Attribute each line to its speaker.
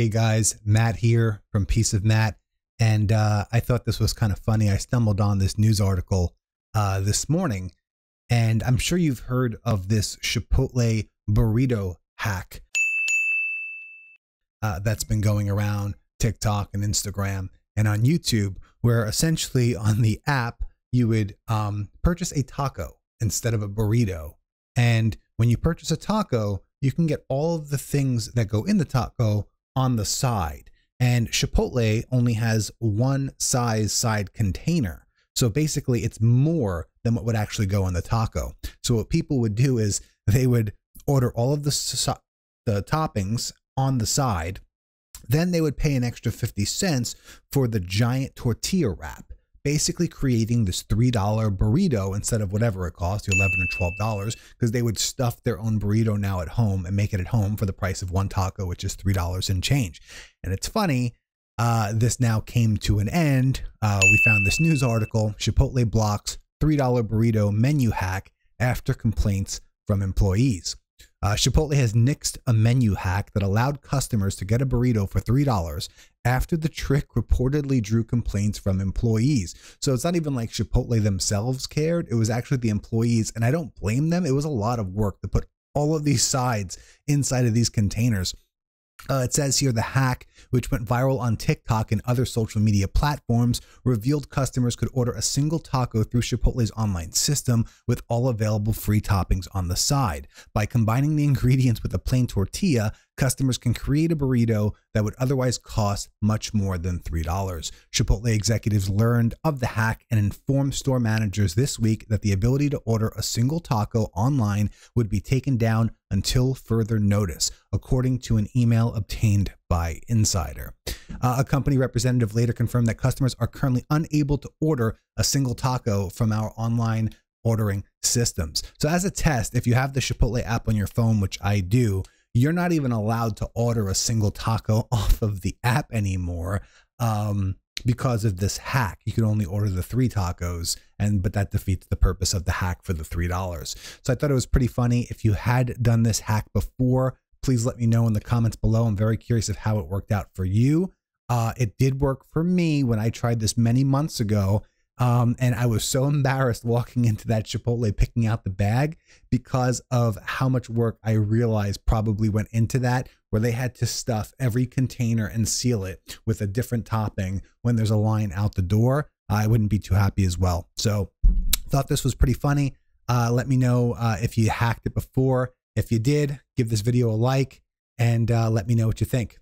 Speaker 1: Hey guys, Matt here from Piece of Matt. And uh, I thought this was kind of funny. I stumbled on this news article uh, this morning, and I'm sure you've heard of this Chipotle burrito hack uh, that's been going around TikTok and Instagram and on YouTube, where essentially on the app, you would um, purchase a taco instead of a burrito. And when you purchase a taco, you can get all of the things that go in the taco on the side. And Chipotle only has one size side container. So basically, it's more than what would actually go on the taco. So what people would do is they would order all of the, the toppings on the side. Then they would pay an extra 50 cents for the giant tortilla wrap basically creating this $3 burrito instead of whatever it costs, 11 or $12, because they would stuff their own burrito now at home and make it at home for the price of one taco, which is $3 and change. And it's funny, uh, this now came to an end. Uh, we found this news article Chipotle blocks $3 burrito menu hack after complaints from employees. Uh, Chipotle has nixed a menu hack that allowed customers to get a burrito for $3 after the trick reportedly drew complaints from employees. So it's not even like Chipotle themselves cared, it was actually the employees. And I don't blame them. It was a lot of work to put all of these sides inside of these containers. Uh, it says here the hack, which went viral on TikTok and other social media platforms, revealed customers could order a single taco through Chipotle's online system with all available free toppings on the side. By combining the ingredients with a plain tortilla, customers can create a burrito that would otherwise cost much more than $3. Chipotle executives learned of the hack and informed store managers this week that the ability to order a single taco online would be taken down until further notice, according to an email obtained by Insider. Uh, a company representative later confirmed that customers are currently unable to order a single taco from our online ordering systems. So, as a test, if you have the Chipotle app on your phone, which I do, you're not even allowed to order a single taco off of the app anymore um, because of this hack. You can only order the three tacos, and but that defeats the purpose of the hack for the three dollars. So I thought it was pretty funny. If you had done this hack before, please let me know in the comments below. I'm very curious of how it worked out for you. Uh, it did work for me when I tried this many months ago. Um, and I was so embarrassed walking into that Chipotle picking out the bag because of how much work I realized probably went into that, where they had to stuff every container and seal it with a different topping when there's a line out the door. I wouldn't be too happy as well. So, thought this was pretty funny. Uh, let me know uh, if you hacked it before. If you did, give this video a like and uh, let me know what you think.